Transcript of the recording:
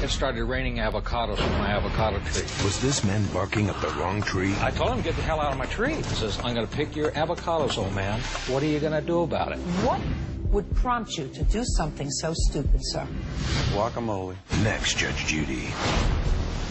It started raining avocados from my avocado tree. Was this man barking up the wrong tree? I told him, get the hell out of my tree. He says, I'm going to pick your avocados, old man. What are you going to do about it? What would prompt you to do something so stupid, sir? Guacamole. Next, Judge Judy.